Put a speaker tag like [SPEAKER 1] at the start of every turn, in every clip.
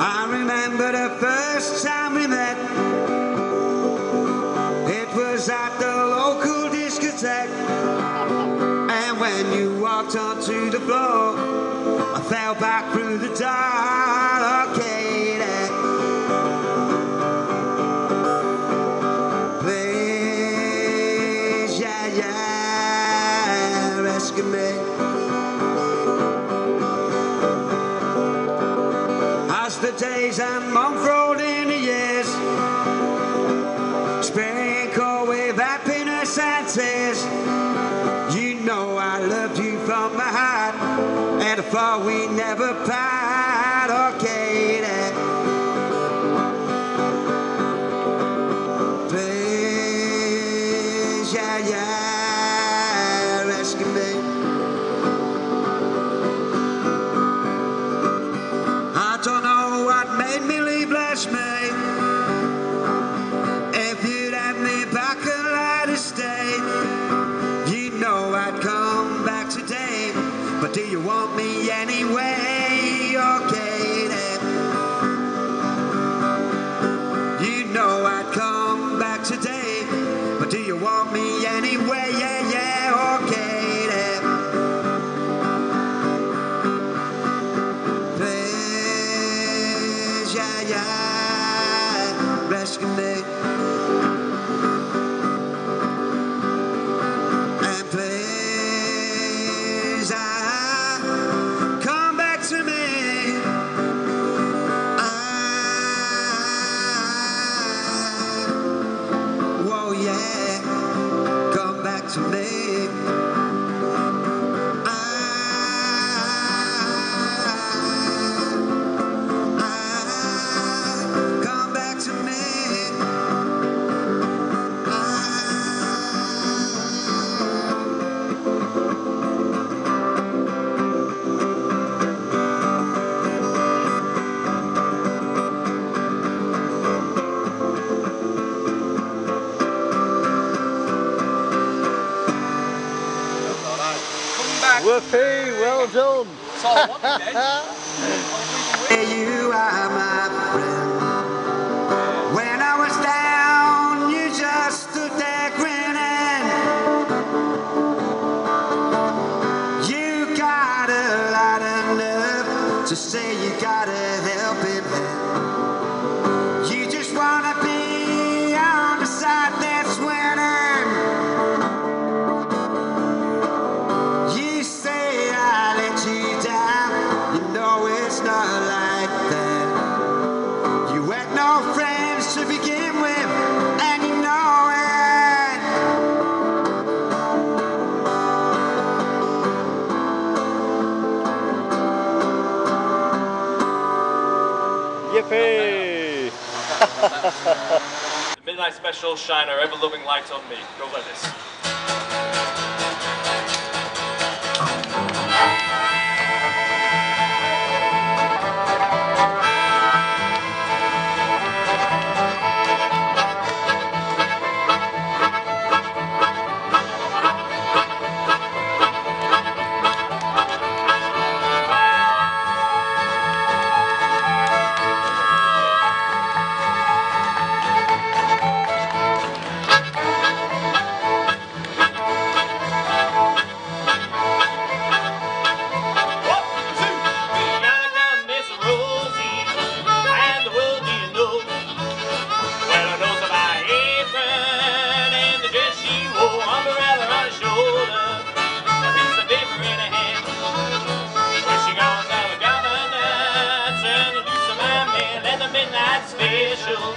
[SPEAKER 1] I remember the first time we met. It was at the local discotheque. And when you walked onto the floor, I fell back through the dark. The days and months rolled in the years, sprinkled with happiness and tears. You know I loved you from my heart, and I thought we never part. You know I'd come back today. But do you want me anyway?
[SPEAKER 2] Back.
[SPEAKER 3] Whoopee, well done. That's
[SPEAKER 2] all I wanted.
[SPEAKER 1] You are my friend. When I was down, you just stood there grinning. You got a lot of nerve to say you got a helping hand. You just wanna be
[SPEAKER 2] The
[SPEAKER 4] Midnight Special Shine our ever loving light on me. Go like this. Special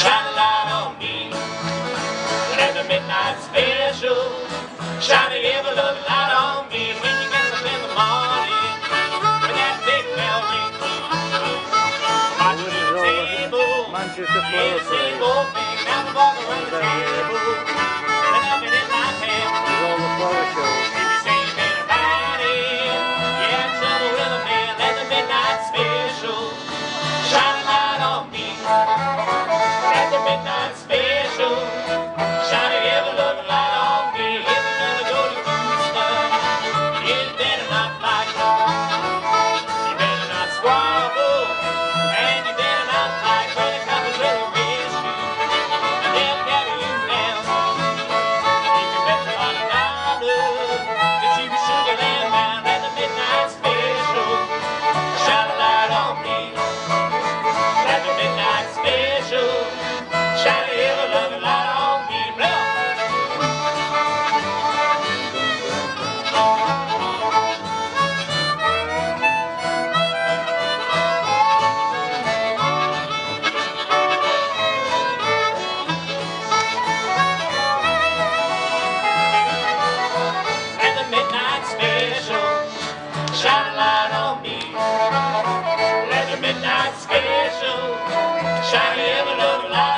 [SPEAKER 4] shine a light on me. Let the midnight special shine a ever loving light on me. When you get up in the morning, when that big bell rings, watch the table.
[SPEAKER 3] Manchester the same
[SPEAKER 4] old thing. Now the ball around the table. Shiny little light